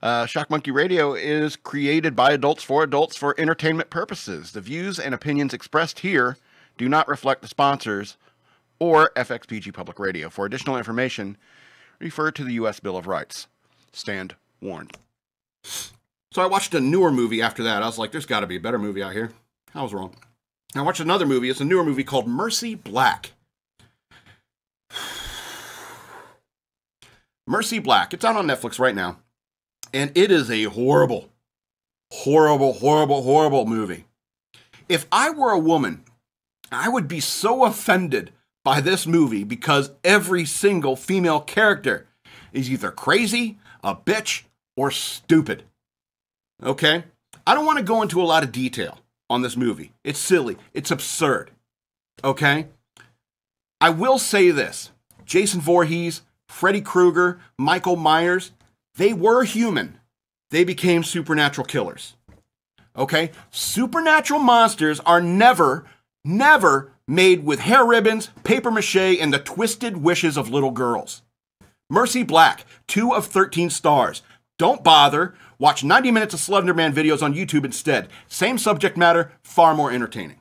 Uh, Shock Monkey Radio is created by adults for adults for entertainment purposes. The views and opinions expressed here do not reflect the sponsors or FXBG Public Radio. For additional information, refer to the U.S. Bill of Rights. Stand warned. So I watched a newer movie after that. I was like, there's got to be a better movie out here. I was wrong. I watched another movie. It's a newer movie called Mercy Black. Mercy Black. It's out on Netflix right now. And it is a horrible, horrible, horrible, horrible movie. If I were a woman, I would be so offended by this movie because every single female character is either crazy, a bitch, or stupid. Okay? I don't want to go into a lot of detail on this movie. It's silly, it's absurd. Okay? I will say this Jason Voorhees, Freddy Krueger, Michael Myers, they were human. They became supernatural killers. Okay? Supernatural monsters are never, never made with hair ribbons, paper mache, and the twisted wishes of little girls. Mercy Black, 2 of 13 stars. Don't bother. Watch 90 minutes of Slender Man videos on YouTube instead. Same subject matter, far more entertaining.